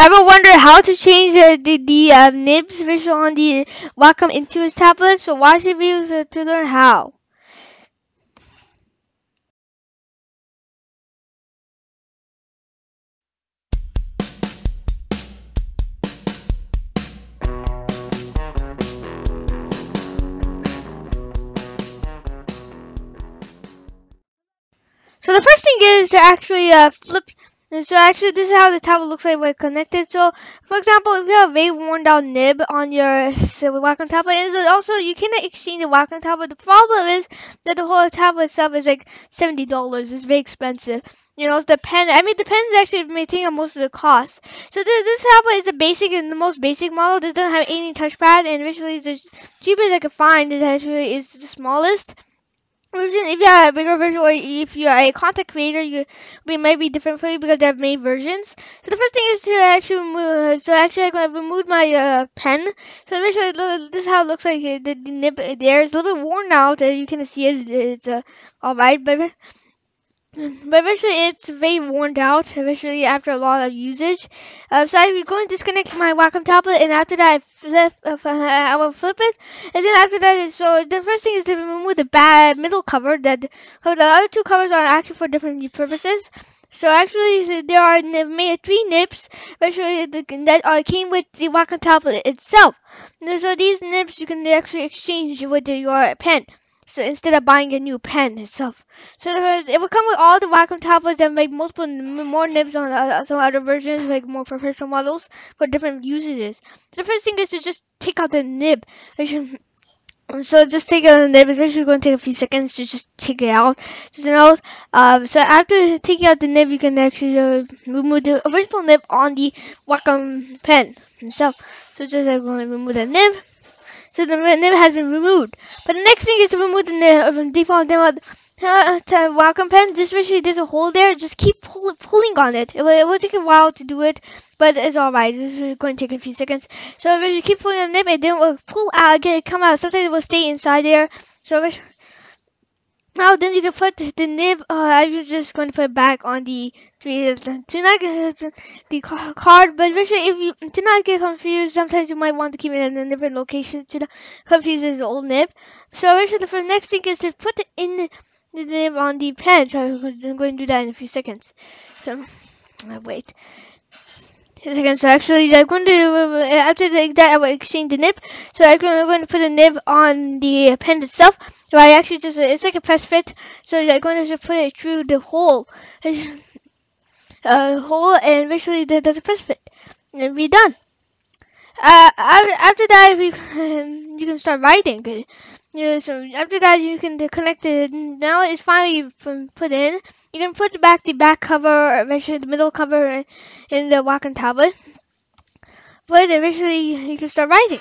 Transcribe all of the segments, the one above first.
Ever wonder how to change the, the uh, nibs visual on the Wacom Intuos tablet? So watch the videos to learn how. So the first thing is to actually uh, flip and so actually this is how the tablet looks like when connected. So for example, if you have a very worn down nib on your Wacom tablet, and so also you cannot exchange the Wacom tablet. The problem is that the whole tablet itself is like seventy dollars. It's very expensive. You know, the pen. I mean, the pen is actually maintaining most of the cost. So this, this tablet is a basic and the most basic model. This doesn't have any touchpad, and it's the cheapest I could find. It actually is the smallest If you have a bigger version or if you're a content creator, you it might be different for you because they have many versions. So the first thing is to actually remove. So actually, I'm gonna remove my uh, pen. So eventually, this is how it looks like. The, the nib there is a little bit worn out. You can see it. It's uh, all right, but but eventually it's very worn out eventually after a lot of usage. Uh, so I'm going to disconnect my Wacom tablet and after that I flip, uh, I will flip it and then after that so the first thing is to remove the bad middle cover that the other two covers are actually for different purposes. So actually there are made three nibs actually that are came with the Wacom tablet itself. So these nibs you can actually exchange with your pen. So instead of buying a new pen itself, so it will come with all the Wacom tablets and make multiple more nibs on uh, some other versions, like more professional models for different usages. So the first thing is to just take out the nib. So just take out the nib. It's actually going to take a few seconds to just take it out. Just um, so after taking out the nib, you can actually uh, remove the original nib on the Wacom pen itself. So just like, remove the nib so the nib has been removed. But the next thing is to remove the nib from default nib uh, to Wacom pen. Just make sure there's a hole there. Just keep pull, pulling on it. It will, it will, take a while to do it, but it's alright. Is going to take a few seconds. So if you keep pulling on the nib, it then will pull out, get it come out. Sometimes it will stay inside there. So now then you can put the nib, uh, I was just going to put back on the, do not get the card, but eventually if you do not get confused, sometimes you might want to keep it in a different location to not confuse this old nib. So eventually the next thing is to put in the, the nib on the pen, so I'm going to do that in a few seconds. So, uh, wait. Second, so actually, I'm going to after that I will exchange the nib. So I'm going to put the nib on the pen itself. So I actually just, it's like a press fit. So I'm going to just put it through the hole. Uh, hole and eventually there's a press fit. And be done. Uh, after that, we, you can start writing. Yeah, so after that, you can connect it. Now it's finally put in. You can put back the back cover, eventually the middle cover in the Wacom tablet. But eventually, you can start writing.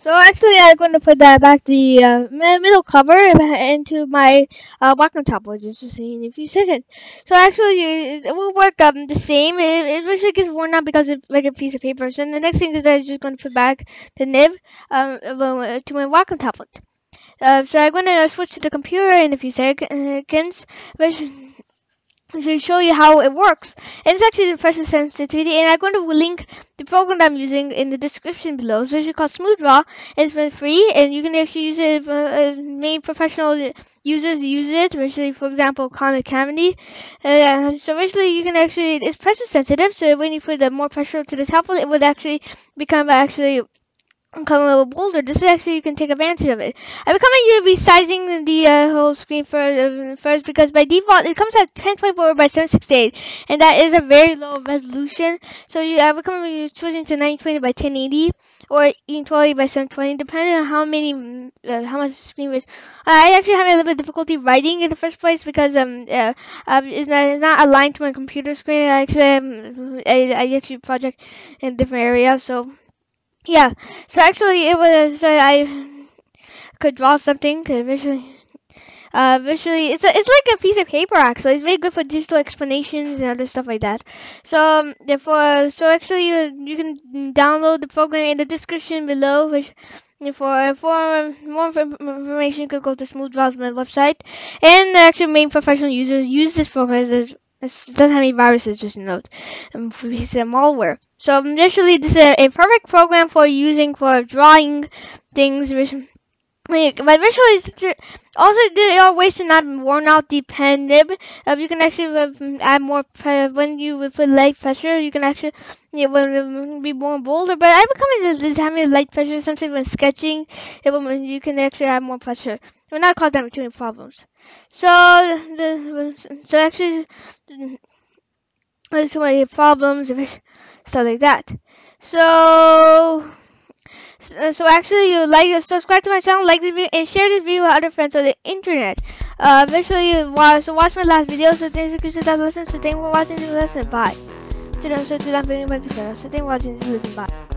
So actually, I'm going to put that back the uh, middle cover into my uh, Wacom tablet just in a few seconds. So actually, it will work um, the same. It, it actually gets worn out because it's like a piece of paper. So the next thing is that I'm just going to put back the nib um, to my Wacom tablet. Uh, so I'm going to switch to the computer in a few seconds to show you how it works. And it's actually the pressure sensitivity, and I'm going to link the program I'm using in the description below. So it's called SmoothDraw. It's been free, and you can actually use it. Uh, uh, many professional users use it, especially for example, Khan Academy. Uh, so basically, you can actually it's pressure sensitive. So when you put the more pressure to the tablet, it would actually become actually come a little bolder. This is actually you can take advantage of it. I'm becoming you resizing the uh, whole screen for, uh, first because by default it comes at 1024 by 768 and that is a very low resolution. So you I'm becoming switching to 920 by 1080 or 1820 by 720 depending on how many uh, how much screen is. I actually have a little bit of difficulty writing in the first place because um uh, it's not it's not aligned to my computer screen. I actually um, I, I actually project in different areas so yeah, so actually it was uh, I could draw something could visually. Uh, visually, it's a, it's like a piece of paper actually. It's very good for digital explanations and other stuff like that. So um, therefore, so actually you, you can download the program in the description below. Which for for more information, you could go to SmoothDraw's website. And actually, main professional users use this program as This doesn't have any viruses, just note. Um, it's a malware. So initially, this is a, a perfect program for using for drawing things. Like, but visually, also there are ways to not worn out the pen nib. Uh, you can actually uh, add more when you put light pressure. You can actually yeah, will be more bolder. But I recommend having light pressure, Sometimes when sketching. It will, you can actually add more pressure. Will not cause that many problems. So the so actually there's so many problems stuff like that. So so actually you like subscribe to my channel, like this video, and share this video with other friends on the internet. Uh, eventually, you watch, so watch my last video. So thanks for that lesson. So thank you for watching this lesson. Bye. So thank you for watching this lesson. Bye.